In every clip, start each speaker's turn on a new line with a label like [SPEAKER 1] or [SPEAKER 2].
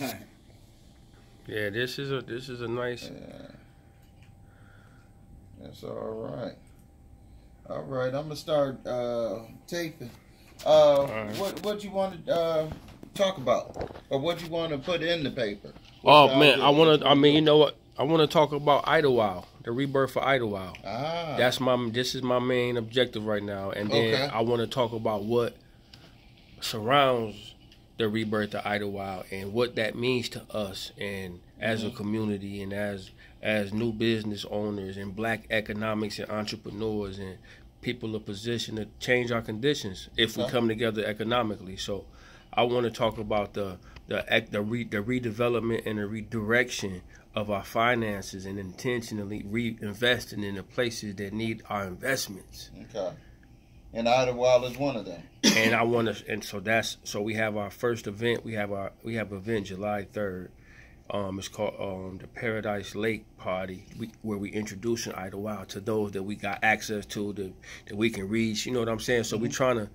[SPEAKER 1] Yeah, this is a this is a nice.
[SPEAKER 2] Yeah. That's all right. All right, I'm gonna start uh, taping. Uh,
[SPEAKER 1] right.
[SPEAKER 2] What what you want to uh, talk about, or what you want to put in the paper?
[SPEAKER 1] Oh man, I want to. I mean, you know what? I want to talk about Idlewild, the rebirth of Idlewild.
[SPEAKER 2] Ah,
[SPEAKER 1] That's my. This is my main objective right now, and then
[SPEAKER 2] Okay.
[SPEAKER 1] I want to talk about what surrounds the rebirth of Idlewild and what that means to us, and as a community, and as as new business owners and black economics and entrepreneurs and people in position to change our conditions if we come together economically. So, I want to talk about the the the, re, the redevelopment and the redirection of our finances and intentionally reinvesting in the places that need our investments.
[SPEAKER 2] okay. And Idlewild is one of them.
[SPEAKER 1] and I want to, and so that's so we have our first event. We have our we have event July third. Um, it's called um, the Paradise Lake Party, we, where we introducing Idlewild to those that we got access to, that, that we can reach. You know what I'm saying? So we're trying to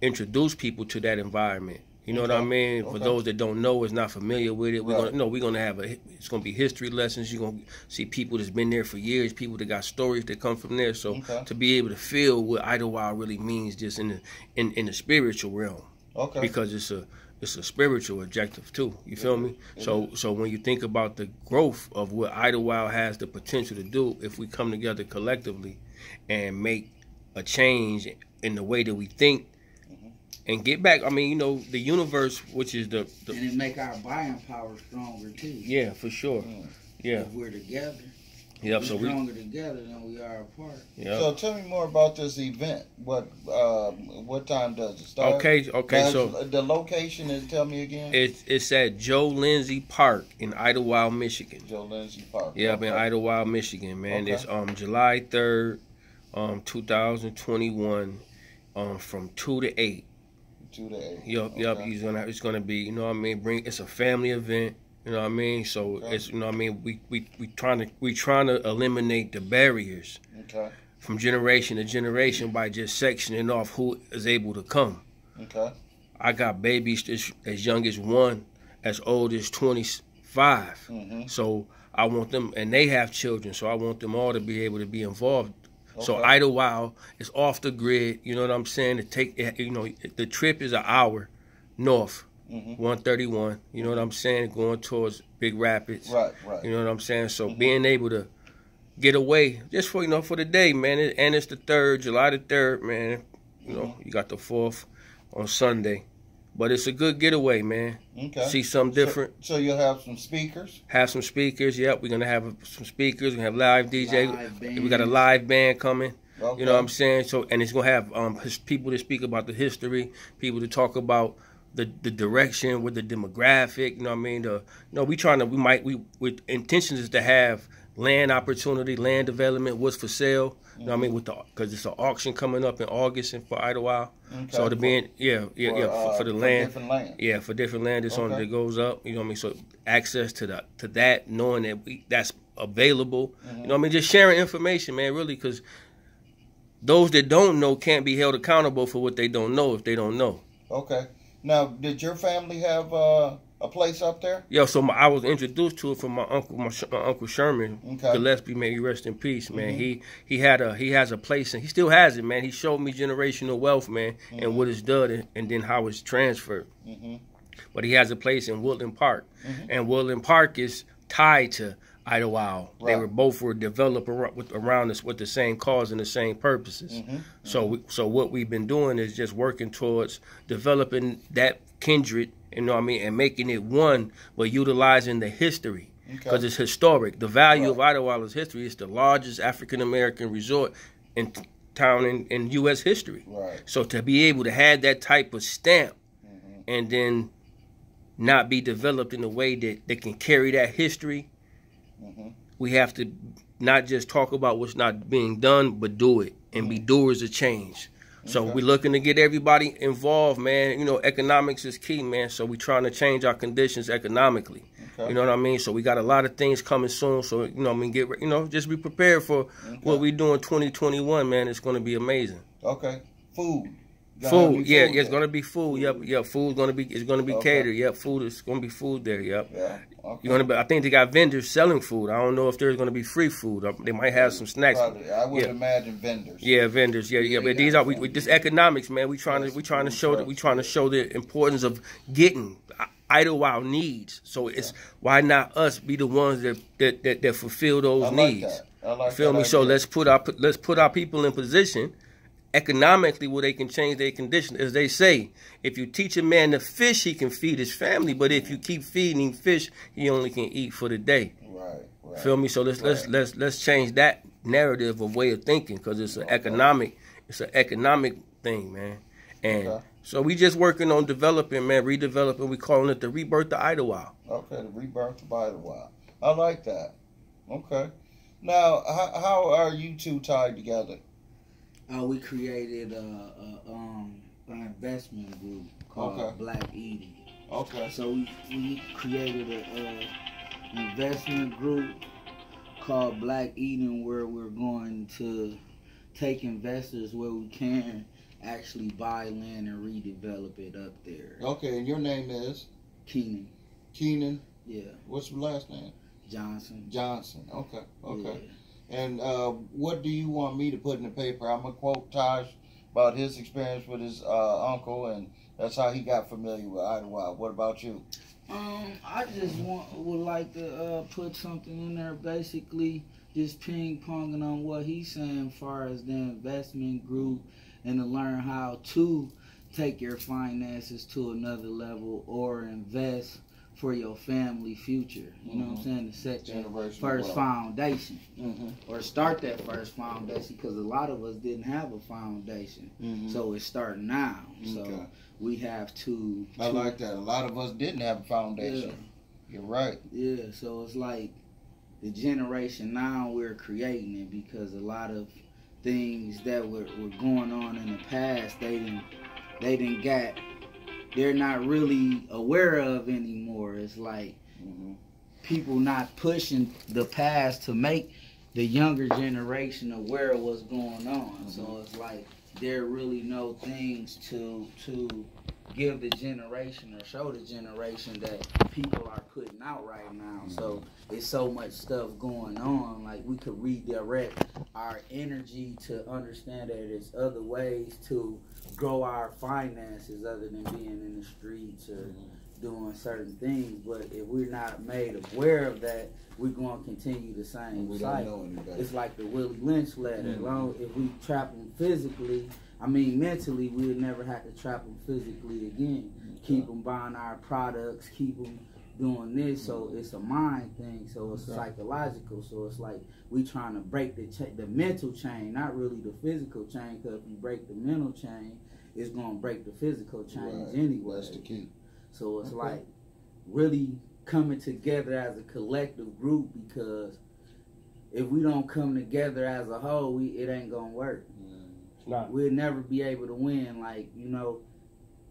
[SPEAKER 1] introduce people to that environment. You know what I
[SPEAKER 2] Okay.
[SPEAKER 1] mean? For those that don't know, is not familiar with it, we're
[SPEAKER 2] Right.
[SPEAKER 1] gonna no, we're gonna have a. It's gonna be history lessons. You're gonna see people that's been there for years, people that got stories that come from there. So
[SPEAKER 2] Okay.
[SPEAKER 1] to be able to feel what Idlewild really means, just in the in, in the spiritual realm,
[SPEAKER 2] Okay.
[SPEAKER 1] because it's a it's a spiritual objective too. You feel me? So so when you think about the growth of what Idlewild has the potential to do, if we come together collectively and make a change in the way that we think. And get back. I mean, you know, the universe, which is the, the
[SPEAKER 3] and it make our buying power stronger too.
[SPEAKER 1] yeah, for sure.
[SPEAKER 2] Mm.
[SPEAKER 1] Yeah,
[SPEAKER 3] If we're together,
[SPEAKER 1] yep.
[SPEAKER 3] So we're
[SPEAKER 1] So we,
[SPEAKER 3] stronger together than we are apart.
[SPEAKER 1] yeah.
[SPEAKER 2] So tell me more about this event. What um, what time does it start?
[SPEAKER 1] Okay, okay.
[SPEAKER 2] Does
[SPEAKER 1] So
[SPEAKER 2] the location is tell me again.
[SPEAKER 1] it's it's at Joe Lindsay Park in Idlewild, Michigan.
[SPEAKER 2] Joe Lindsay Park.
[SPEAKER 1] Yeah,
[SPEAKER 2] okay.
[SPEAKER 1] in Idlewild, Michigan, man.
[SPEAKER 2] Okay.
[SPEAKER 1] It's um July third, um two thousand twenty one, um from two to eight.
[SPEAKER 2] Two to eight.
[SPEAKER 1] Yup, yup. He's gonna it's gonna be you know what I mean. Bring it's a family event. You know what I mean. So
[SPEAKER 2] Okay.
[SPEAKER 1] it's you know what I mean. We we we trying to we trying to eliminate the barriers
[SPEAKER 2] Okay.
[SPEAKER 1] from generation to generation by just sectioning off who is able to come.
[SPEAKER 2] Okay.
[SPEAKER 1] I got babies as, as young as one, as old as 25.
[SPEAKER 2] Mm-hmm.
[SPEAKER 1] So I want them, and they have children, so I want them all to be able to be involved. So. Idlewild is off the grid. You know what I'm saying? To take, you know, the trip is an hour north,
[SPEAKER 2] Mm-hmm.
[SPEAKER 1] 131. You know what I'm saying? Going towards Big Rapids.
[SPEAKER 2] Right. Right.
[SPEAKER 1] You know what I'm saying? So
[SPEAKER 2] Mhm.
[SPEAKER 1] being able to get away just for you know for the day, man, and it's the third, July the third, man. You know,
[SPEAKER 2] Mm-hmm.
[SPEAKER 1] you got the fourth on Sunday, but it's a good getaway, man.
[SPEAKER 2] Okay.
[SPEAKER 1] See something different.
[SPEAKER 2] So, so you'll have some speakers.
[SPEAKER 1] Have some speakers. Yep, we're gonna have some speakers. We have live DJ.
[SPEAKER 3] Live
[SPEAKER 1] We got a live band coming.
[SPEAKER 2] Okay.
[SPEAKER 1] You know what I'm saying? So and it's gonna have um people to speak about the history, people to talk about the the direction with the demographic. You know what I mean? The no, we trying to we might we with intentions is to have land opportunity, land development, what's for sale. You know what I mean? With the because it's an auction coming up in August and for Idlewild.
[SPEAKER 2] Okay.
[SPEAKER 1] So to be in, yeah yeah yeah for,
[SPEAKER 2] uh,
[SPEAKER 1] for the land.
[SPEAKER 2] different land.
[SPEAKER 1] Yeah, for different land that's on that goes up. You know what I mean? So access to the to that, knowing that we that's available.
[SPEAKER 2] Mm-hmm.
[SPEAKER 1] You know what I mean? Just sharing information, man. Really, because those that don't know can't be held accountable for what they don't know if they don't know.
[SPEAKER 2] Okay. Now, did your family have uh, a place up there?
[SPEAKER 1] Yeah, so my, I was introduced to it from my uncle, my, my uncle Sherman
[SPEAKER 2] Okay.
[SPEAKER 1] Gillespie. May he rest in peace, man.
[SPEAKER 2] Mhm.
[SPEAKER 1] He he had a he has a place and he still has it, man. He showed me generational wealth, man,
[SPEAKER 2] Mhm.
[SPEAKER 1] and what it's done, and, and then how it's transferred.
[SPEAKER 2] Mm-hmm.
[SPEAKER 1] but he has a place in Woodland Park,
[SPEAKER 2] Mhm.
[SPEAKER 1] and Woodland Park is tied to Idlewild. They were both were developed around us with the same cause and the same purposes.
[SPEAKER 2] Mm-hmm.
[SPEAKER 1] So, we, so what we've been doing is just working towards developing that kindred, you know what I mean, and making it one, but utilizing the history because
[SPEAKER 2] Okay.
[SPEAKER 1] it's historic. The value of Idlewild is history. It's the largest African American resort in t- town in, in U.S. history.
[SPEAKER 2] Right.
[SPEAKER 1] So to be able to have that type of stamp
[SPEAKER 2] Mm-hmm.
[SPEAKER 1] and then not be developed in a way that they can carry that history,
[SPEAKER 2] Mm-hmm.
[SPEAKER 1] we have to not just talk about what's not being done, but do it and be doers of change. So
[SPEAKER 2] Okay.
[SPEAKER 1] we're looking to get everybody involved, man. You know, economics is key, man. So we're trying to change our conditions economically.
[SPEAKER 2] Okay.
[SPEAKER 1] You know what I mean? So we got a lot of things coming soon. So you know, I mean, get you know, just be prepared for
[SPEAKER 2] Okay.
[SPEAKER 1] what we do in 2021, man. It's going to be amazing.
[SPEAKER 2] Okay. Food.
[SPEAKER 1] Food, yeah,
[SPEAKER 2] food
[SPEAKER 1] it's gonna be food. Yep, yep. Food's gonna be it's gonna be
[SPEAKER 2] Okay.
[SPEAKER 1] catered. Yep, food is gonna be food there. Yep.
[SPEAKER 2] Yeah. Okay.
[SPEAKER 1] You're gonna be. I think they got vendors selling food. I don't know if there's gonna be free food. Uh, They might have some snacks.
[SPEAKER 2] Probably. I would
[SPEAKER 1] Yeah.
[SPEAKER 2] imagine vendors.
[SPEAKER 1] Yeah, vendors. Yeah, yeah.
[SPEAKER 3] They
[SPEAKER 1] But these are we, we this economics, man. We trying to we trying to show that we trying to show the importance of getting I- Idlewild needs. So it's why not us be the ones that that that, that fulfill those
[SPEAKER 2] I like
[SPEAKER 1] needs.
[SPEAKER 2] that. I like
[SPEAKER 1] Feel me? So let's put our let's put our people in position economically where they can change their condition. As they say, if you teach a man to fish, he can feed his family. But if you keep feeding him fish, he only can eat for the day.
[SPEAKER 2] Right. Right.
[SPEAKER 1] Feel me? So let's let's let's let's change that narrative of way of thinking because it's an economic it's an economic thing, man. And
[SPEAKER 2] Okay.
[SPEAKER 1] so we just working on developing, man, redeveloping. We calling it the rebirth of Idlewild.
[SPEAKER 2] Okay, the rebirth of Idlewild. I like that. Okay. Now, how, how are you two tied together?
[SPEAKER 3] Uh, we created a, a um an investment group called
[SPEAKER 2] Okay.
[SPEAKER 3] Black Eden.
[SPEAKER 2] Okay.
[SPEAKER 3] So we, we created a, uh investment group called Black Eden where we're going to take investors where we can actually buy land and redevelop it up there.
[SPEAKER 2] Okay, and your name is
[SPEAKER 3] Keenan,
[SPEAKER 2] Keenan.
[SPEAKER 3] yeah,
[SPEAKER 2] What's your last name?
[SPEAKER 3] Johnson.
[SPEAKER 2] Johnson. Okay. Okay.
[SPEAKER 3] Yeah.
[SPEAKER 2] And uh, what do you want me to put in the paper? I'm gonna quote Taj about his experience with his uh, uncle, and that's how he got familiar with Idlewild. What about you?
[SPEAKER 3] Um, I just want would like to uh, put something in there, basically just ping ponging on what he's saying, as far as the investment group, and to learn how to take your finances to another level or invest for your family future. You know what I'm saying? To set that first
[SPEAKER 2] wealth.
[SPEAKER 3] foundation
[SPEAKER 2] Mm-hmm.
[SPEAKER 3] or start that first foundation because a lot of us didn't have a foundation,
[SPEAKER 2] Mm-hmm.
[SPEAKER 3] so it's starting now. So
[SPEAKER 2] Okay.
[SPEAKER 3] we have to.
[SPEAKER 2] I
[SPEAKER 3] to-
[SPEAKER 2] like that. A lot of us didn't have a foundation. You're right.
[SPEAKER 3] Yeah, so it's like the generation now we're creating it because a lot of things that were, were going on in the past they didn't they didn't get they're not really aware of anymore. It's like
[SPEAKER 2] Mm-hmm.
[SPEAKER 3] people not pushing the past to make the younger generation aware of what's going on. So it's like there really no things to to give the generation or show the generation that people are putting out right now. So it's so much stuff going on. Like we could redirect our energy to understand that there's other ways to grow our finances other than being in the streets or doing certain things. But if we're not made aware of that, we're going to continue the same
[SPEAKER 2] We
[SPEAKER 3] cycle.
[SPEAKER 2] don't know any better.
[SPEAKER 3] It's like the Willie Lynch letter.
[SPEAKER 2] Mhm.
[SPEAKER 3] Long if we trap them physically, I mean mentally, we would never have to trap them physically again. Keep them buying our products, keep them doing this. So it's a mind thing. So it's psychological. So it's like we trying to break the cha- the mental chain, not really the physical chain. Because if you break the mental chain, it's gonna break the physical chains
[SPEAKER 2] Right.
[SPEAKER 3] anyway.
[SPEAKER 2] That's the key.
[SPEAKER 3] So it's
[SPEAKER 2] Okay.
[SPEAKER 3] like really coming together as a collective group because if we don't come together as a whole, we it ain't gonna work.
[SPEAKER 1] It's not.
[SPEAKER 3] We'll never be able to win. Like you know,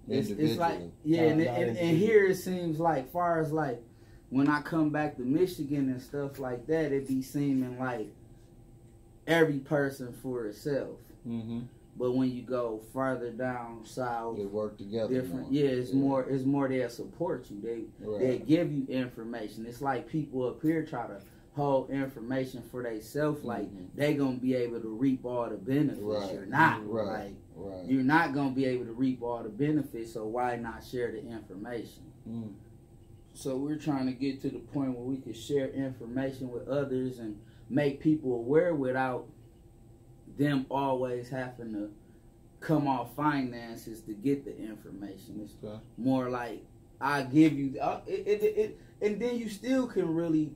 [SPEAKER 3] it's, it's like yeah,
[SPEAKER 1] Not-
[SPEAKER 3] and,
[SPEAKER 1] not
[SPEAKER 3] and, and here it seems like far as like when I come back to Michigan and stuff like that, it be seeming like every person for itself.
[SPEAKER 2] Mm-hmm.
[SPEAKER 3] But when you go farther down south,
[SPEAKER 2] They work together.
[SPEAKER 3] different.
[SPEAKER 2] more.
[SPEAKER 3] Yeah, it's more. It's more they'll support you. They they give you information. It's like people up here try to hold information for themselves. Like
[SPEAKER 2] Mhm.
[SPEAKER 3] they gonna be able to reap all the benefits.
[SPEAKER 2] Right.
[SPEAKER 3] You're not.
[SPEAKER 2] Right.
[SPEAKER 3] Like
[SPEAKER 2] Right.
[SPEAKER 3] you're not gonna be able to reap all the benefits. So why not share the information?
[SPEAKER 2] Mm.
[SPEAKER 3] So we're trying to get to the point where we can share information with others and make people aware without them always having to come off finances to get the information. It's
[SPEAKER 2] Okay.
[SPEAKER 3] more like I give you, uh, it, it, it, and then you still can really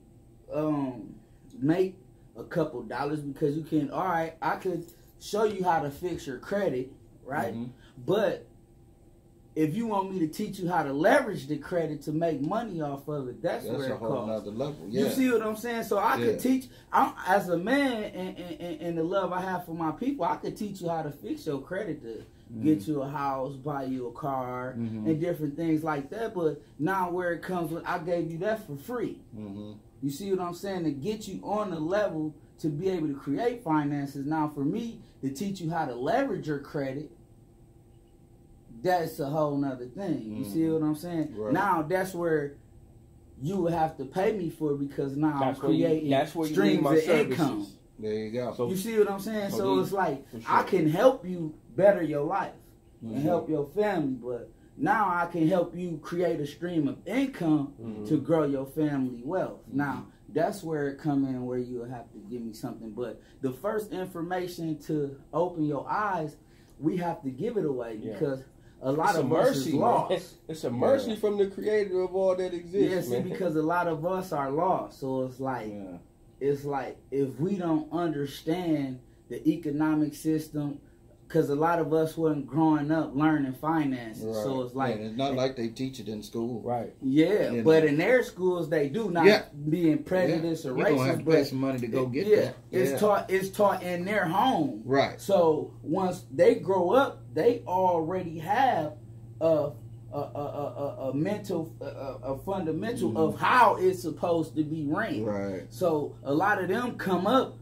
[SPEAKER 3] um, make a couple dollars because you can. All right, I could show you how to fix your credit, right?
[SPEAKER 2] Mhm.
[SPEAKER 3] But if you want me to teach you how to leverage the credit to make money off of it, that's,
[SPEAKER 2] That's
[SPEAKER 3] where it costs.
[SPEAKER 2] Yeah.
[SPEAKER 3] You see what I'm saying? So I
[SPEAKER 2] Yeah.
[SPEAKER 3] could teach, I'm, as a man, and, and, and, the love I have for my people, I could teach you how to fix your credit to get you a house, buy you a car,
[SPEAKER 2] Mhm.
[SPEAKER 3] and different things like that. But now where it comes with, I gave you that for free.
[SPEAKER 2] Mm-hmm.
[SPEAKER 3] You see what I'm saying? To get you on the level to be able to create finances. Now for me to teach you how to leverage your credit, that's a whole nother thing. You see
[SPEAKER 2] Mhm.
[SPEAKER 3] what I'm saying?
[SPEAKER 2] Right.
[SPEAKER 3] Now that's where you would have to pay me for because now
[SPEAKER 1] That's
[SPEAKER 3] I'm
[SPEAKER 1] where you-
[SPEAKER 3] creating
[SPEAKER 1] that's where you
[SPEAKER 3] streams
[SPEAKER 1] my
[SPEAKER 3] of
[SPEAKER 1] services.
[SPEAKER 3] income.
[SPEAKER 2] There you go.
[SPEAKER 1] So
[SPEAKER 3] You see what I'm saying?
[SPEAKER 1] So
[SPEAKER 3] So it's like
[SPEAKER 1] for
[SPEAKER 3] I can help you better your life
[SPEAKER 2] Mhm.
[SPEAKER 3] and help your family, but now I can help you create a stream of income
[SPEAKER 1] Mhm.
[SPEAKER 3] to grow your family wealth.
[SPEAKER 2] Mhm.
[SPEAKER 3] Now that's where it come in where you'll have to give me something. But the first information to open your eyes, we have to give it away
[SPEAKER 1] Yeah.
[SPEAKER 3] because a lot
[SPEAKER 1] it's a
[SPEAKER 3] of us
[SPEAKER 1] mercy,
[SPEAKER 3] lost.
[SPEAKER 1] It's a mercy
[SPEAKER 2] Yeah.
[SPEAKER 1] from the creator of all that exists,
[SPEAKER 3] Yeah, see,
[SPEAKER 1] man.
[SPEAKER 3] because a lot of us are lost. So it's like
[SPEAKER 2] Yeah.
[SPEAKER 3] it's like if we don't understand the economic system, because a lot of us wasn't growing up learning finances.
[SPEAKER 2] Right.
[SPEAKER 3] So it's like
[SPEAKER 2] And it's not like they teach it in school.
[SPEAKER 1] right.
[SPEAKER 3] Yeah,
[SPEAKER 2] You
[SPEAKER 3] but
[SPEAKER 2] know.
[SPEAKER 3] in their schools they do not
[SPEAKER 2] Yeah.
[SPEAKER 3] being prejudiced
[SPEAKER 2] Yeah.
[SPEAKER 3] or
[SPEAKER 2] You're gonna have
[SPEAKER 3] racist.
[SPEAKER 2] to pay some money to go get
[SPEAKER 3] yeah,
[SPEAKER 2] that.
[SPEAKER 3] it's
[SPEAKER 2] Yeah.
[SPEAKER 3] taught. It's taught in their home.
[SPEAKER 2] Right.
[SPEAKER 3] So once they grow up, they already have a a, a, a, a, mental a, fundamental
[SPEAKER 2] Mhm.
[SPEAKER 3] of how it's supposed to be ran.
[SPEAKER 2] Right.
[SPEAKER 3] So a lot of them come up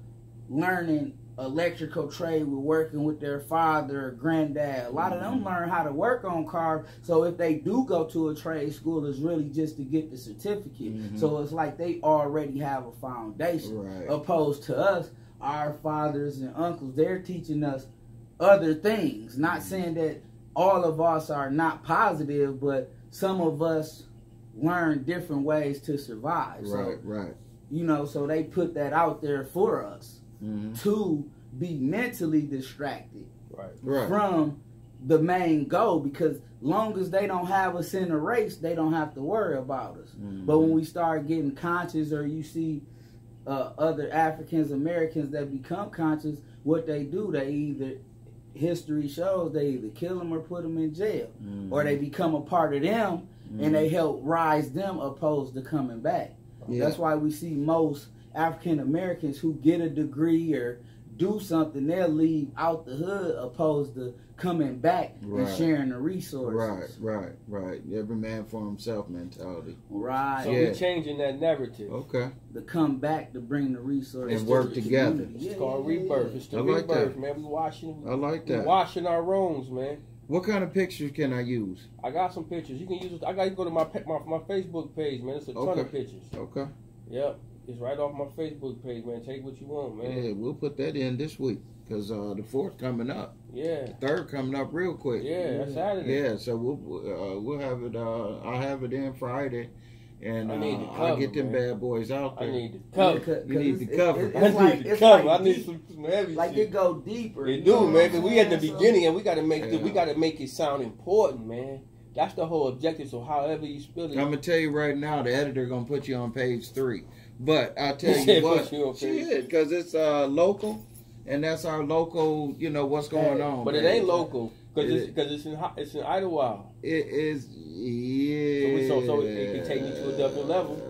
[SPEAKER 3] learning electrical trade with working with their father or granddad. A lot of them
[SPEAKER 2] Mhm.
[SPEAKER 3] learn how to work on cars. So if they do go to a trade school, it's really just to get the certificate.
[SPEAKER 2] Mhm.
[SPEAKER 3] So it's like they already have a foundation.
[SPEAKER 2] Right.
[SPEAKER 3] Opposed to us, our fathers and uncles, they're teaching us other things. Not saying that all of us are not positive, but some of us learn different ways to survive. So
[SPEAKER 2] Right. Right.
[SPEAKER 3] you know, so they put that out there for us
[SPEAKER 2] hmm
[SPEAKER 3] to be mentally distracted
[SPEAKER 1] Right.
[SPEAKER 2] Right.
[SPEAKER 3] from the main goal because long as they don't have us in a race, they don't have to worry about us.
[SPEAKER 2] Mhm.
[SPEAKER 3] But when we start getting conscious or you see uh, other Africans, Americans that become conscious, what they do, they either history shows they either kill them or put them in jail,
[SPEAKER 2] Mhm.
[SPEAKER 3] or they become a part of them
[SPEAKER 2] Mhm.
[SPEAKER 3] and they help rise them opposed to coming back.
[SPEAKER 2] Yeah.
[SPEAKER 3] That's why we see most African Americans who get a degree or do something, they'll leave out the hood opposed to coming back
[SPEAKER 2] Right.
[SPEAKER 3] and sharing the resources.
[SPEAKER 2] Right, right, right. Every man for himself mentality.
[SPEAKER 3] Right.
[SPEAKER 1] So
[SPEAKER 2] Yeah.
[SPEAKER 1] we're changing that narrative.
[SPEAKER 2] Okay.
[SPEAKER 3] To come back to bring the resources
[SPEAKER 2] And
[SPEAKER 3] to
[SPEAKER 2] work
[SPEAKER 3] the
[SPEAKER 2] together.
[SPEAKER 3] community.
[SPEAKER 1] It's
[SPEAKER 3] Yeah,
[SPEAKER 1] called
[SPEAKER 3] yeah, yeah,
[SPEAKER 1] rebirth. It's the
[SPEAKER 2] I like
[SPEAKER 1] rebirth,
[SPEAKER 2] that.
[SPEAKER 1] man. We washing,
[SPEAKER 2] I like
[SPEAKER 1] we
[SPEAKER 2] that.
[SPEAKER 1] washing our wrongs, man.
[SPEAKER 2] What kind of pictures can I use?
[SPEAKER 1] I got some pictures. You can use. I got to go to my my, my Facebook page, man. It's a ton of pictures.
[SPEAKER 2] Okay.
[SPEAKER 1] Yep, it's right off my Facebook page, man. Take what you want, man.
[SPEAKER 2] Yeah, we'll put that in this week because uh, the fourth coming up,
[SPEAKER 1] Yeah, The
[SPEAKER 2] third coming up real quick.
[SPEAKER 1] yeah. That's Saturday.
[SPEAKER 2] Yeah, so we'll uh, we'll have it. Uh, I'll have it in Friday, and
[SPEAKER 1] I
[SPEAKER 2] uh,
[SPEAKER 1] need the
[SPEAKER 2] I'll get them
[SPEAKER 1] man.
[SPEAKER 2] bad boys out there.
[SPEAKER 1] I need the
[SPEAKER 3] Yeah,
[SPEAKER 1] cover.
[SPEAKER 3] 'cause-
[SPEAKER 2] You need
[SPEAKER 3] 'cause
[SPEAKER 2] the
[SPEAKER 3] it's-
[SPEAKER 2] cover.
[SPEAKER 3] It's,
[SPEAKER 1] I
[SPEAKER 3] it's
[SPEAKER 1] need
[SPEAKER 3] like
[SPEAKER 1] the
[SPEAKER 3] it's
[SPEAKER 1] cover.
[SPEAKER 3] like
[SPEAKER 1] I need some, some heavy
[SPEAKER 3] like
[SPEAKER 1] shit.
[SPEAKER 3] it go deeper.
[SPEAKER 1] They do, man. Because we at the beginning, and we got to make the, we got to make it sound important, man. That's the whole objective. So however you spill it,
[SPEAKER 2] I'm gonna tell you right now, the editor gonna put you on page three. But I tell you what,
[SPEAKER 1] put you on page
[SPEAKER 2] shit, because it's uh, local, and that's our local. You know what's going on.
[SPEAKER 1] but it ain't local because
[SPEAKER 2] It
[SPEAKER 1] it's because it's in it's in Idlewild.
[SPEAKER 2] It is, yeah.
[SPEAKER 1] So we- so- so it can take you to a different level.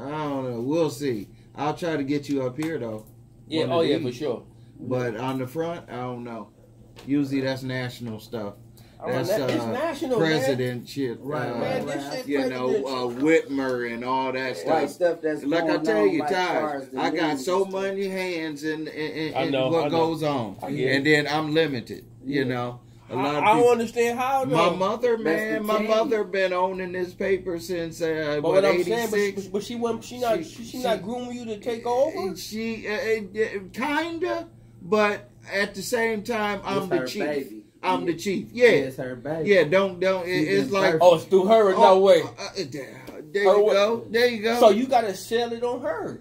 [SPEAKER 2] Uh, I don't know. We'll see. I'll try to get you up here though.
[SPEAKER 1] Yeah. Oh yeah,
[SPEAKER 2] these.
[SPEAKER 1] for sure.
[SPEAKER 2] But on the front, I don't know. Usually that's national stuff.
[SPEAKER 1] I don't know,
[SPEAKER 2] That's
[SPEAKER 1] that- it's
[SPEAKER 2] uh,
[SPEAKER 1] national, man.
[SPEAKER 2] president shit.
[SPEAKER 3] Right,
[SPEAKER 2] uh,
[SPEAKER 1] Man, this shit
[SPEAKER 2] You know, uh, Whitmer and all that stuff.
[SPEAKER 3] Like stuff that's
[SPEAKER 2] Like I tell
[SPEAKER 3] on,
[SPEAKER 2] you,
[SPEAKER 3] like
[SPEAKER 2] Ty, I got so
[SPEAKER 3] stuff.
[SPEAKER 2] many hands in, in, in, in
[SPEAKER 1] know,
[SPEAKER 2] what goes on, and then I'm limited. You know, A lot
[SPEAKER 1] I
[SPEAKER 2] of
[SPEAKER 1] don't understand how though.
[SPEAKER 2] My mother, man, my
[SPEAKER 3] thing.
[SPEAKER 2] mother been owning this paper since uh,
[SPEAKER 1] But
[SPEAKER 2] what
[SPEAKER 1] what I'm
[SPEAKER 2] eighty
[SPEAKER 1] saying, but,
[SPEAKER 2] six.
[SPEAKER 1] but, but she wasn't. She not.
[SPEAKER 2] She-
[SPEAKER 1] She, she,
[SPEAKER 2] she-
[SPEAKER 1] not grooming you to take over.
[SPEAKER 2] She uh, uh, kinda, but at the same time, I'm the chief.
[SPEAKER 3] baby.
[SPEAKER 2] I'm
[SPEAKER 3] Yeah.
[SPEAKER 2] the chief.
[SPEAKER 3] Yeah,
[SPEAKER 2] Yeah,
[SPEAKER 3] it's her baby.
[SPEAKER 2] yeah. Don't don't. It,
[SPEAKER 3] She's
[SPEAKER 2] like
[SPEAKER 3] perfect.
[SPEAKER 1] Oh, it's through her and
[SPEAKER 2] oh,
[SPEAKER 1] no way.
[SPEAKER 2] uh, uh, there, there
[SPEAKER 1] Her
[SPEAKER 2] you
[SPEAKER 1] way.
[SPEAKER 2] go. There you go.
[SPEAKER 1] So you gotta sell it on her.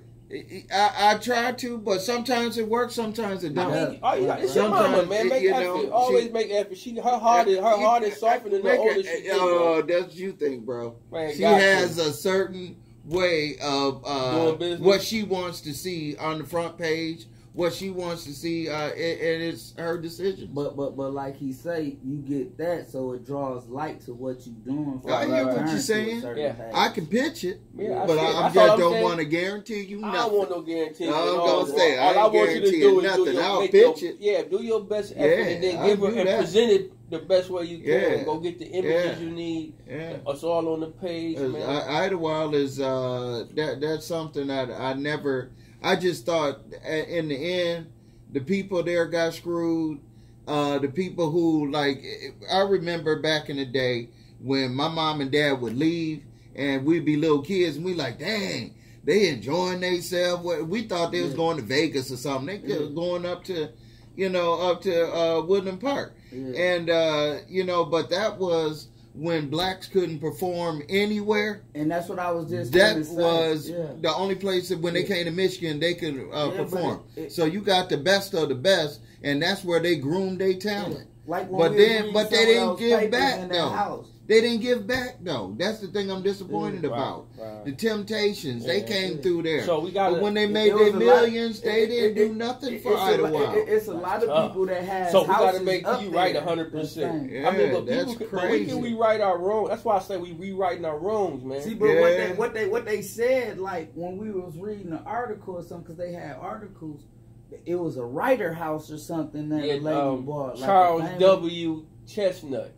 [SPEAKER 2] I, I try to, but sometimes it works, sometimes it
[SPEAKER 1] I
[SPEAKER 2] don't.
[SPEAKER 1] mean, oh, you got, it's your
[SPEAKER 2] Sometimes
[SPEAKER 1] mama, man. Make
[SPEAKER 2] you
[SPEAKER 1] effort.
[SPEAKER 2] know,
[SPEAKER 1] Always
[SPEAKER 2] she-
[SPEAKER 1] make effort. She, her heart is, her heart is softer than the
[SPEAKER 2] Make
[SPEAKER 1] older she is.
[SPEAKER 2] Oh, that's what you think, bro.
[SPEAKER 1] Man,
[SPEAKER 2] She has
[SPEAKER 1] to.
[SPEAKER 2] a certain way of uh, what she wants to see on the front page, what she wants to see, uh, and, and it's her decision.
[SPEAKER 3] But but but like he say, you get that, so it draws light to what you're doing. For
[SPEAKER 2] I hear what you're saying.
[SPEAKER 1] Yeah.
[SPEAKER 3] page.
[SPEAKER 2] I can pitch it,
[SPEAKER 1] Yeah,
[SPEAKER 2] but
[SPEAKER 1] see it.
[SPEAKER 2] I, I just
[SPEAKER 1] all I'm
[SPEAKER 2] don't want to guarantee you
[SPEAKER 1] I don't want no guarantee.
[SPEAKER 2] I'm gonna say, I
[SPEAKER 1] all I
[SPEAKER 2] ain't
[SPEAKER 1] want you to
[SPEAKER 2] guaranteeing
[SPEAKER 1] do is
[SPEAKER 2] nothing.
[SPEAKER 1] do your,
[SPEAKER 2] I'll
[SPEAKER 1] make
[SPEAKER 2] pitch
[SPEAKER 1] your,
[SPEAKER 2] it.
[SPEAKER 1] Yeah, do your best effort
[SPEAKER 2] Yeah,
[SPEAKER 1] and then
[SPEAKER 2] I'll
[SPEAKER 1] give her and
[SPEAKER 2] that.
[SPEAKER 1] present it the best way you can.
[SPEAKER 2] Yeah.
[SPEAKER 1] Go get the images
[SPEAKER 2] Yeah.
[SPEAKER 1] you need.
[SPEAKER 2] Yeah.
[SPEAKER 1] It's all on the page,
[SPEAKER 2] As
[SPEAKER 1] man.
[SPEAKER 2] I, Idlewild is uh, that that's something that I never. I just thought in the end, the people there got screwed. uh, the people who like. I remember back in the day when my mom and dad would leave, and we'd be little kids, and we like, dang, they enjoying themselves. We thought they was
[SPEAKER 3] Yeah.
[SPEAKER 2] going to Vegas or something. They could
[SPEAKER 3] Yeah.
[SPEAKER 2] going up to, you know, up to uh, Woodland Park,
[SPEAKER 3] Yeah.
[SPEAKER 2] and uh, you know, but that was when blacks couldn't perform anywhere.
[SPEAKER 3] And that's what I was just
[SPEAKER 2] That was
[SPEAKER 3] yeah.
[SPEAKER 2] the only place that when they came to Michigan they could uh,
[SPEAKER 3] Yeah,
[SPEAKER 2] perform.
[SPEAKER 3] it- it-
[SPEAKER 2] so you got the best of the best, and that's where they groomed their talent.
[SPEAKER 3] Like
[SPEAKER 2] But
[SPEAKER 3] we
[SPEAKER 2] then- but they didn't give back, though.
[SPEAKER 3] House.
[SPEAKER 2] They didn't give back though. That's the thing I'm disappointed
[SPEAKER 1] Right,
[SPEAKER 2] about.
[SPEAKER 1] right.
[SPEAKER 2] The Temptations, they came
[SPEAKER 3] yeah.
[SPEAKER 2] through there.
[SPEAKER 1] So we got
[SPEAKER 2] but when they made their
[SPEAKER 3] was a lot-
[SPEAKER 2] millions, they
[SPEAKER 3] it-
[SPEAKER 2] didn't
[SPEAKER 3] it-
[SPEAKER 2] do nothing
[SPEAKER 3] it-
[SPEAKER 2] for
[SPEAKER 3] it's a,
[SPEAKER 2] Idlewild.
[SPEAKER 3] it- It's a lot of people that have.
[SPEAKER 1] So we gotta make you
[SPEAKER 3] there.
[SPEAKER 1] right 100%. I mean, but
[SPEAKER 2] that's
[SPEAKER 1] people, can, but we can rewrite our wrongs. That's why I say we rewriting our wrongs, man.
[SPEAKER 3] See, but what they what they what they said, like when we was reading the article or something, because they had articles, it was a writer house or something that
[SPEAKER 1] Yeah,
[SPEAKER 3] the lady
[SPEAKER 1] um,
[SPEAKER 3] bought. Like
[SPEAKER 1] Charles W. Chesnutt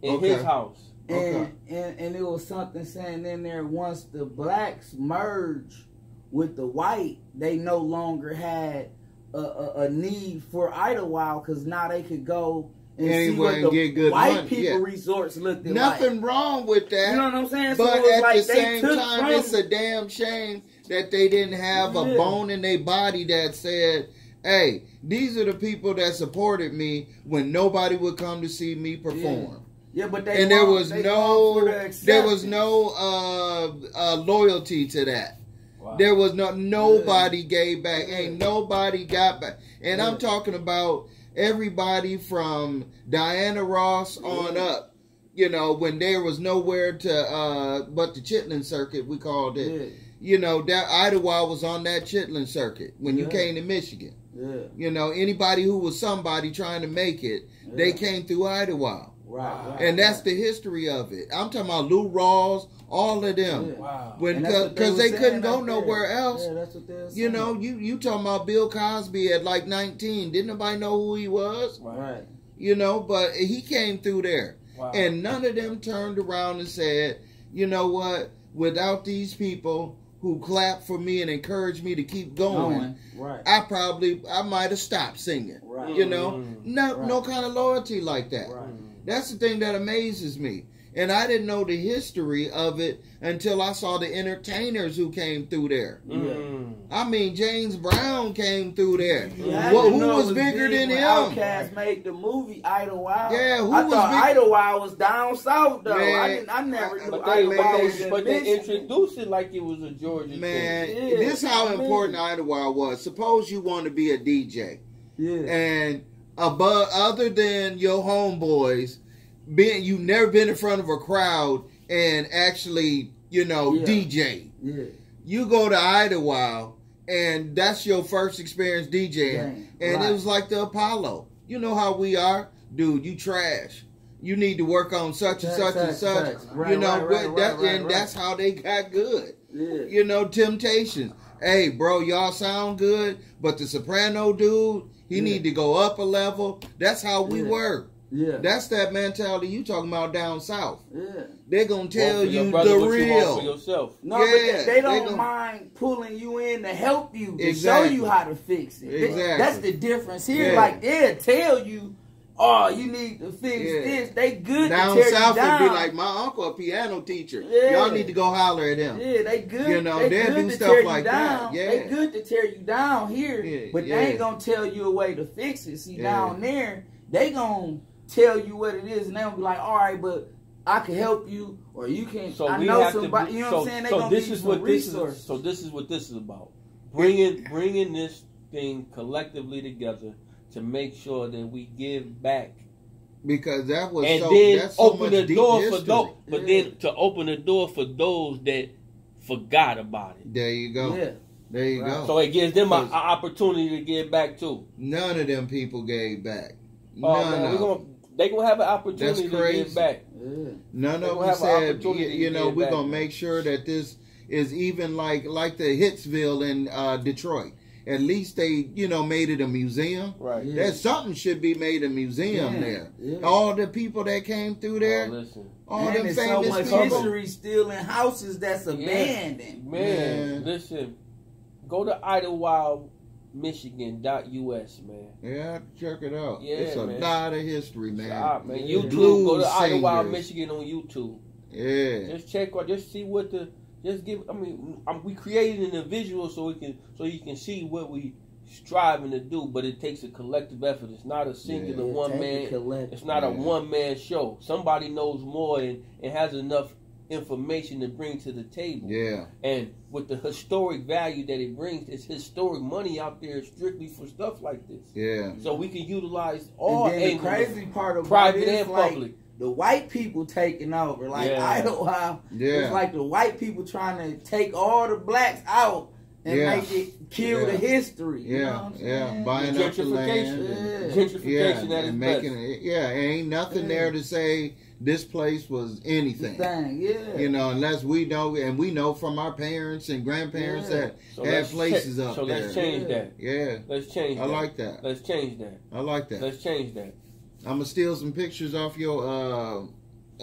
[SPEAKER 1] in
[SPEAKER 2] Okay.
[SPEAKER 1] his house.
[SPEAKER 3] And,
[SPEAKER 2] Okay.
[SPEAKER 3] and and it was something saying in there once the blacks merge with the white, they no longer had a, a, a need for Idlewild because now they could go and see what the
[SPEAKER 2] get good
[SPEAKER 3] white
[SPEAKER 2] money,
[SPEAKER 3] people
[SPEAKER 2] yeah.
[SPEAKER 3] resorts looked at.
[SPEAKER 2] Nothing wrong with that.
[SPEAKER 3] You know what I'm saying? So
[SPEAKER 2] But at
[SPEAKER 3] like
[SPEAKER 2] the same time,
[SPEAKER 3] from-
[SPEAKER 2] it's a damn shame that they didn't have a bone in their body that said, "Hey, these are the people that supported me when nobody would come to see me perform."
[SPEAKER 3] Yeah, but they
[SPEAKER 2] And there was
[SPEAKER 3] they
[SPEAKER 2] no,
[SPEAKER 3] the
[SPEAKER 2] there was no uh, uh, loyalty to that.
[SPEAKER 1] Wow.
[SPEAKER 2] There was no nobody gave back. Ain't nobody got back. And I'm talking about everybody from Diana Ross on up. You know, when there was nowhere to uh but the Chitlin circuit we called it.
[SPEAKER 3] Yeah,
[SPEAKER 2] You know, that Idlewild was on that Chitlin circuit when you came to Michigan.
[SPEAKER 3] yeah,
[SPEAKER 2] You know, anybody who was somebody trying to make it, they came through Idlewild.
[SPEAKER 3] Right, right,
[SPEAKER 2] And that's
[SPEAKER 3] right.
[SPEAKER 2] the history of it. I'm talking about Lou Rawls, all of them.
[SPEAKER 3] Yeah.
[SPEAKER 1] Wow.
[SPEAKER 2] When
[SPEAKER 3] And that's what
[SPEAKER 2] because
[SPEAKER 3] was
[SPEAKER 2] they, couldn't go
[SPEAKER 3] out there.
[SPEAKER 2] nowhere else.
[SPEAKER 3] Yeah, that's what they was
[SPEAKER 2] You know, you you talking about Bill Cosby at like 19. Didn't nobody know who he was?
[SPEAKER 3] right?
[SPEAKER 2] You know, but he came through there.
[SPEAKER 1] Wow.
[SPEAKER 2] And none of them turned around and said, you know what? Without these people who clapped for me and encouraged me to keep going,
[SPEAKER 3] Knowing, right,
[SPEAKER 2] I probably I might have stopped singing.
[SPEAKER 3] right,
[SPEAKER 2] You know,
[SPEAKER 1] Mm.
[SPEAKER 2] no
[SPEAKER 3] Right.
[SPEAKER 2] no kind of loyalty like that.
[SPEAKER 3] right.
[SPEAKER 2] That's the thing that amazes me. And I didn't know the history of it until I saw the entertainers who came through there.
[SPEAKER 1] Mm.
[SPEAKER 2] I mean, James Brown came through there.
[SPEAKER 1] Yeah.
[SPEAKER 2] Well, who
[SPEAKER 3] know
[SPEAKER 2] was bigger than
[SPEAKER 3] when
[SPEAKER 2] him?
[SPEAKER 3] Outkast made the movie Idlewild.
[SPEAKER 2] Yeah, who
[SPEAKER 3] I
[SPEAKER 2] was
[SPEAKER 3] thought
[SPEAKER 2] big-
[SPEAKER 3] Idlewild was down south though.
[SPEAKER 2] Man,
[SPEAKER 3] I didn't. I never
[SPEAKER 2] I-
[SPEAKER 3] knew
[SPEAKER 1] But they,
[SPEAKER 3] Idlewild
[SPEAKER 1] but they, but they introduced it like it was a Georgia
[SPEAKER 2] Man,
[SPEAKER 1] thing.
[SPEAKER 3] Yeah.
[SPEAKER 2] this how
[SPEAKER 3] I mean-
[SPEAKER 2] important Idlewild was. Suppose you want to be a DJ,
[SPEAKER 3] Yeah,
[SPEAKER 2] and above other than your homeboys, being you've never been in front of a crowd and actually, you know,
[SPEAKER 3] Yeah.
[SPEAKER 2] DJ.
[SPEAKER 3] yeah,
[SPEAKER 2] You go to Idlewild, and that's your first experience DJing, and
[SPEAKER 3] right.
[SPEAKER 2] it was like the Apollo. You know how we are, dude. You trash. You need to work on such and
[SPEAKER 3] Such,
[SPEAKER 2] such and
[SPEAKER 3] such,
[SPEAKER 2] such.
[SPEAKER 3] such. Right,
[SPEAKER 2] you know,
[SPEAKER 3] right, right,
[SPEAKER 2] that,
[SPEAKER 3] right, right,
[SPEAKER 2] and that's how they got good. You know, Temptations. Hey, bro, y'all sound good, but the soprano dude, he
[SPEAKER 3] Yeah.
[SPEAKER 2] need to go up a level. That's how we
[SPEAKER 3] Yeah.
[SPEAKER 2] work.
[SPEAKER 3] Yeah,
[SPEAKER 2] That's that mentality you talking about down south.
[SPEAKER 3] yeah.
[SPEAKER 2] They're gonna tell
[SPEAKER 1] Want for your
[SPEAKER 2] you
[SPEAKER 1] brother
[SPEAKER 2] the
[SPEAKER 1] what you
[SPEAKER 2] real.
[SPEAKER 1] yourself.
[SPEAKER 3] No,
[SPEAKER 2] Yeah,
[SPEAKER 3] but they, they
[SPEAKER 2] they
[SPEAKER 3] don't
[SPEAKER 2] gon-
[SPEAKER 3] mind pulling you in to help you, to
[SPEAKER 2] Exactly.
[SPEAKER 3] show you how to fix it.
[SPEAKER 2] Exactly.
[SPEAKER 3] That's the difference here.
[SPEAKER 2] Yeah.
[SPEAKER 3] Like they'll tell you, oh, you need to fix
[SPEAKER 2] Yeah.
[SPEAKER 3] this. They good
[SPEAKER 2] Down
[SPEAKER 3] to tear
[SPEAKER 2] south
[SPEAKER 3] you
[SPEAKER 2] would
[SPEAKER 3] down.
[SPEAKER 2] be like my uncle, a piano teacher.
[SPEAKER 3] Yeah.
[SPEAKER 2] Y'all need to go holler at him.
[SPEAKER 3] Yeah, they good.
[SPEAKER 2] You know,
[SPEAKER 3] they
[SPEAKER 2] they'll
[SPEAKER 3] good
[SPEAKER 2] do
[SPEAKER 3] to
[SPEAKER 2] stuff
[SPEAKER 3] tear you
[SPEAKER 2] like that.
[SPEAKER 3] down.
[SPEAKER 2] Yeah.
[SPEAKER 3] They good to tear you down here,
[SPEAKER 2] Yeah,
[SPEAKER 3] but
[SPEAKER 2] yeah.
[SPEAKER 3] they ain't gonna tell you a way to fix it. See,
[SPEAKER 2] Yeah.
[SPEAKER 3] down there, they gonna tell you what it is, and they'll be like, all right, but I can help you, or you can.
[SPEAKER 1] So
[SPEAKER 3] I
[SPEAKER 1] we
[SPEAKER 3] know
[SPEAKER 1] have
[SPEAKER 3] somebody.
[SPEAKER 1] to. Be,
[SPEAKER 3] you know
[SPEAKER 1] so,
[SPEAKER 3] what I'm saying? They
[SPEAKER 1] so
[SPEAKER 3] gonna
[SPEAKER 1] this is
[SPEAKER 3] some
[SPEAKER 1] what this is. So this is what this is about. Bringing bringing this thing collectively together to make sure that we give back
[SPEAKER 2] Because that was
[SPEAKER 1] and
[SPEAKER 2] so
[SPEAKER 1] then
[SPEAKER 2] that's so
[SPEAKER 1] open
[SPEAKER 2] much
[SPEAKER 1] the door
[SPEAKER 2] history.
[SPEAKER 1] for those, but
[SPEAKER 3] Yeah.
[SPEAKER 1] then to open the door for those that forgot about it.
[SPEAKER 2] There you go.
[SPEAKER 3] Yeah,
[SPEAKER 2] There you
[SPEAKER 3] Right.
[SPEAKER 2] go.
[SPEAKER 1] So it gives them an opportunity to give back too.
[SPEAKER 2] None of them people gave back.
[SPEAKER 1] Oh
[SPEAKER 2] None
[SPEAKER 1] man,
[SPEAKER 2] of them.
[SPEAKER 1] gonna they gonna have an opportunity to
[SPEAKER 2] crazy.
[SPEAKER 1] give back.
[SPEAKER 3] yeah.
[SPEAKER 2] None
[SPEAKER 1] They
[SPEAKER 2] of them said, you, you know, we're
[SPEAKER 1] back.
[SPEAKER 2] gonna make sure that this is even like like the Hitsville in uh, Detroit. At least they, you know, made it a museum.
[SPEAKER 1] Right.
[SPEAKER 3] Yeah.
[SPEAKER 2] There's something should be made a museum
[SPEAKER 3] Yeah,
[SPEAKER 2] there.
[SPEAKER 3] yeah.
[SPEAKER 2] All the people that came through oh, there,
[SPEAKER 1] Oh, listen,
[SPEAKER 2] all
[SPEAKER 3] and
[SPEAKER 2] them
[SPEAKER 3] there's so much
[SPEAKER 2] people.
[SPEAKER 3] history still in houses that's abandoned.
[SPEAKER 1] man,
[SPEAKER 2] Man.
[SPEAKER 1] listen. Go to Idlewild Michigan.us, man.
[SPEAKER 2] Yeah, check it out.
[SPEAKER 1] Yeah,
[SPEAKER 2] it's a
[SPEAKER 1] man.
[SPEAKER 2] lot of history, man.
[SPEAKER 1] Stop, man. YouTube.
[SPEAKER 2] Blues
[SPEAKER 1] go to Idlewild,
[SPEAKER 2] singers.
[SPEAKER 1] Michigan on YouTube.
[SPEAKER 2] Yeah.
[SPEAKER 1] Just check out. Just see what the. Just give. I mean, um, we created a visual so we can so you can see what we striving to do. But it takes a collective effort. It's not a singular
[SPEAKER 2] Yeah,
[SPEAKER 1] one man. It's not a one man show. Somebody knows more and, and has enough information to bring to the table.
[SPEAKER 2] Yeah.
[SPEAKER 1] And with the historic value that it brings, it's historic money out there strictly for stuff like this.
[SPEAKER 2] Yeah.
[SPEAKER 1] So we can utilize all
[SPEAKER 3] and then the crazy part of
[SPEAKER 1] private
[SPEAKER 3] it is
[SPEAKER 1] and
[SPEAKER 3] like
[SPEAKER 1] public.
[SPEAKER 3] The white people taking over. Like
[SPEAKER 1] Yeah.
[SPEAKER 3] Idlewild,
[SPEAKER 2] Yeah.
[SPEAKER 3] it's like the white people trying to take all the blacks out and
[SPEAKER 2] Yeah.
[SPEAKER 3] make it kill
[SPEAKER 2] Yeah.
[SPEAKER 3] the history. You know
[SPEAKER 2] Yeah.
[SPEAKER 3] what I'm
[SPEAKER 2] Yeah.
[SPEAKER 3] saying?
[SPEAKER 2] Buying up the land.
[SPEAKER 1] gentrification.
[SPEAKER 2] and-
[SPEAKER 3] Yeah.
[SPEAKER 1] Gentrification
[SPEAKER 2] Yeah,
[SPEAKER 1] at its
[SPEAKER 2] and
[SPEAKER 1] best.
[SPEAKER 2] making it. Yeah, ain't nothing
[SPEAKER 3] Yeah.
[SPEAKER 2] there to say this place was anything.
[SPEAKER 3] Thing, yeah.
[SPEAKER 2] You know, unless we know, and we know from our parents and grandparents
[SPEAKER 3] Yeah.
[SPEAKER 2] that
[SPEAKER 1] So
[SPEAKER 2] had places
[SPEAKER 1] cha-
[SPEAKER 2] up
[SPEAKER 1] So
[SPEAKER 2] there.
[SPEAKER 1] So let's change
[SPEAKER 3] Yeah.
[SPEAKER 1] that.
[SPEAKER 2] Yeah,
[SPEAKER 1] Let's change
[SPEAKER 2] I
[SPEAKER 1] that.
[SPEAKER 2] like that.
[SPEAKER 1] Let's change that.
[SPEAKER 2] I like that.
[SPEAKER 1] Let's change that.
[SPEAKER 2] I'm gonna steal some pictures off your uh,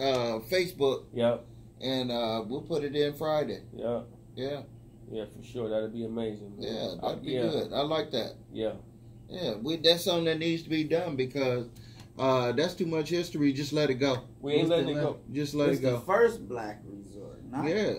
[SPEAKER 2] uh, Facebook,
[SPEAKER 1] Yep.
[SPEAKER 2] and uh, we'll put it in Friday.
[SPEAKER 1] Yeah.
[SPEAKER 2] Yeah,
[SPEAKER 1] Yeah, for sure. That'd be amazing. man.
[SPEAKER 2] yeah,
[SPEAKER 1] I-
[SPEAKER 2] that'd be
[SPEAKER 1] yeah,
[SPEAKER 2] good. I like that.
[SPEAKER 1] Yeah.
[SPEAKER 2] Yeah, we that's something that needs to be done because uh, that's too much history. Just let it go.
[SPEAKER 1] We ain't
[SPEAKER 3] Just
[SPEAKER 1] letting
[SPEAKER 3] to
[SPEAKER 1] it
[SPEAKER 3] let-
[SPEAKER 1] go.
[SPEAKER 2] Just let
[SPEAKER 3] it's
[SPEAKER 2] it go.
[SPEAKER 3] the first black resort. Not,
[SPEAKER 2] Yeah,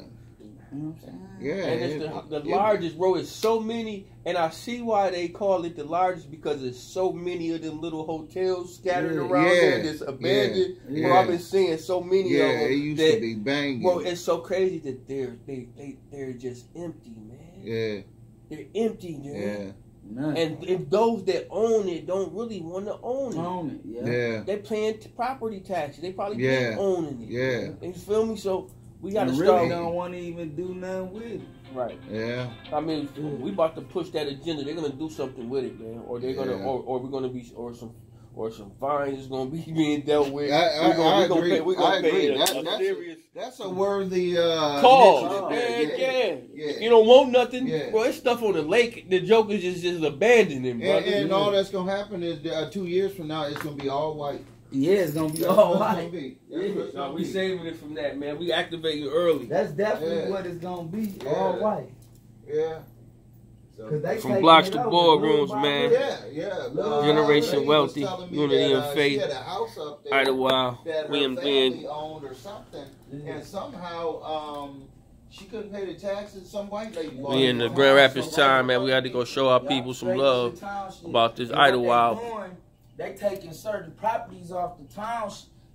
[SPEAKER 3] You know what I'm saying?
[SPEAKER 2] yeah.
[SPEAKER 1] and it's
[SPEAKER 2] it-
[SPEAKER 1] the, the
[SPEAKER 2] it-
[SPEAKER 1] largest, bro. It's so many, and I see why they call it the largest because there's so many of them little hotels scattered
[SPEAKER 3] Yeah.
[SPEAKER 1] around
[SPEAKER 2] Yeah.
[SPEAKER 1] there that's abandoned.
[SPEAKER 3] Yeah.
[SPEAKER 1] Bro, I've been seeing so many
[SPEAKER 2] Yeah,
[SPEAKER 1] of them.
[SPEAKER 2] it used
[SPEAKER 1] that,
[SPEAKER 2] to be banging.
[SPEAKER 1] Bro, it's so crazy that they're they they they're just empty, man.
[SPEAKER 2] yeah,
[SPEAKER 1] They're empty, dude.
[SPEAKER 2] yeah,
[SPEAKER 3] None.
[SPEAKER 1] And, and those that own it don't really want to own it.
[SPEAKER 3] Own it, yeah.
[SPEAKER 2] yeah,
[SPEAKER 1] They paying property taxes. They probably
[SPEAKER 2] Yeah.
[SPEAKER 1] been owning it.
[SPEAKER 2] yeah,
[SPEAKER 1] You feel me? So we got to
[SPEAKER 3] And
[SPEAKER 1] start.
[SPEAKER 3] really don't want to even do nothing with it.
[SPEAKER 1] Right.
[SPEAKER 2] yeah.
[SPEAKER 1] I mean, we about to push that agenda. They're gonna do something with it, man. Or they're gonna,
[SPEAKER 2] Yeah.
[SPEAKER 1] or, or we're gonna be, or some, or some fines is gonna be being dealt with.
[SPEAKER 2] I- I-
[SPEAKER 1] we're gonna,
[SPEAKER 2] I
[SPEAKER 1] we're gonna
[SPEAKER 2] agree.
[SPEAKER 1] pay, we're gonna
[SPEAKER 2] I
[SPEAKER 1] pay
[SPEAKER 2] agree.
[SPEAKER 1] a,
[SPEAKER 2] That-
[SPEAKER 1] a
[SPEAKER 2] that's-
[SPEAKER 1] serious
[SPEAKER 2] That's a worthy uh,
[SPEAKER 1] call,
[SPEAKER 2] mention
[SPEAKER 1] man.
[SPEAKER 2] there.
[SPEAKER 1] Yeah.
[SPEAKER 2] yeah.
[SPEAKER 1] You don't want nothing,
[SPEAKER 2] Yeah.
[SPEAKER 1] bro. It's stuff on the lake. The jokers just just abandoning, brother.
[SPEAKER 2] And, and all that's gonna happen is uh, two years from now, it's gonna be all white.
[SPEAKER 3] Yeah, it's gonna be
[SPEAKER 2] That's
[SPEAKER 3] all
[SPEAKER 2] what it's gonna
[SPEAKER 3] white.
[SPEAKER 2] be. That's what it's
[SPEAKER 1] No, we
[SPEAKER 2] be.
[SPEAKER 1] saving it from that, man. We activating early.
[SPEAKER 3] That's definitely
[SPEAKER 2] Yeah.
[SPEAKER 3] what it's gonna be.
[SPEAKER 2] Yeah.
[SPEAKER 3] All white.
[SPEAKER 2] Yeah,
[SPEAKER 3] Cause they
[SPEAKER 1] From blocks to
[SPEAKER 3] over
[SPEAKER 1] boardrooms, man.
[SPEAKER 2] yeah, yeah.
[SPEAKER 3] Uh,
[SPEAKER 1] Generation
[SPEAKER 2] he
[SPEAKER 1] wealthy, unity
[SPEAKER 2] that,
[SPEAKER 1] and
[SPEAKER 2] uh,
[SPEAKER 1] faith.
[SPEAKER 2] She had a house up there
[SPEAKER 1] Idlewild,
[SPEAKER 2] that her
[SPEAKER 1] William
[SPEAKER 2] family owned or something,
[SPEAKER 3] Yeah.
[SPEAKER 2] and somehow um, she couldn't pay the taxes. Some white lady. bought
[SPEAKER 1] We in the Grand Rapids
[SPEAKER 2] so
[SPEAKER 1] time, man. We had to go show our people some love about this
[SPEAKER 3] And what
[SPEAKER 1] Idlewild.
[SPEAKER 3] They taking certain properties off the town,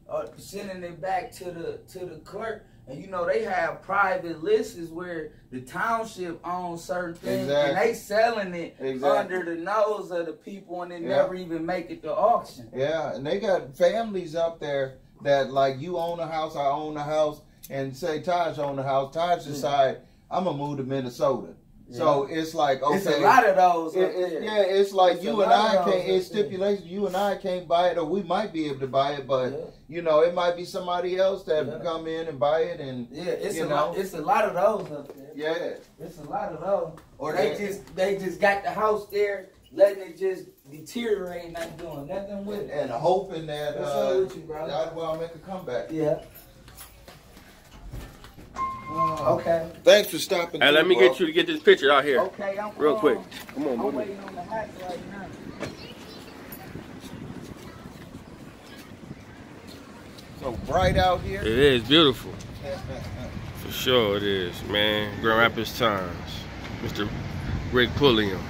[SPEAKER 3] uh, sending it back to the to the clerk. And you know they have private lists where the township owns certain things, and they selling it
[SPEAKER 2] Exactly.
[SPEAKER 3] under the nose of the people, and they
[SPEAKER 2] Yeah.
[SPEAKER 3] never even make it to auction.
[SPEAKER 2] Yeah, and they got families up there that like you own a house, I own a house, and say Taj own a house. Taj decide I'm gonna move to Minnesota. So it's like okay,
[SPEAKER 3] It's a lot of those.
[SPEAKER 2] It- it- yeah, it's like
[SPEAKER 3] It's
[SPEAKER 2] you and I can't. It's
[SPEAKER 3] there.
[SPEAKER 2] stipulations. You and I can't buy it, or we might be able to buy it, but
[SPEAKER 3] Yeah.
[SPEAKER 2] you know, it might be somebody else that
[SPEAKER 3] Yeah.
[SPEAKER 2] come in and buy it, and
[SPEAKER 3] Yeah, it's
[SPEAKER 2] You
[SPEAKER 3] a lot.
[SPEAKER 2] know?
[SPEAKER 3] It's a lot of those up there.
[SPEAKER 2] yeah,
[SPEAKER 3] It's a lot of those. Or they
[SPEAKER 2] Yeah.
[SPEAKER 3] just they just got the house there, letting it just deteriorate, and not doing nothing with it.
[SPEAKER 2] and hoping that
[SPEAKER 3] What's
[SPEAKER 2] uh,
[SPEAKER 3] you, bro?
[SPEAKER 2] that will make a comeback.
[SPEAKER 3] Yeah. Mm, okay.
[SPEAKER 2] Thanks for stopping.
[SPEAKER 1] Hey,
[SPEAKER 2] through,
[SPEAKER 1] let me
[SPEAKER 2] bro.
[SPEAKER 1] get you to get this picture out here.
[SPEAKER 3] Okay. I'm
[SPEAKER 1] Real quick. Come on,
[SPEAKER 3] I'm
[SPEAKER 1] move it.
[SPEAKER 3] waiting on the right now.
[SPEAKER 2] So bright out here.
[SPEAKER 1] It is beautiful. For sure it is, man. Grand Rapids Times. Mr. Rick Pulliam.